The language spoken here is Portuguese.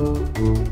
Música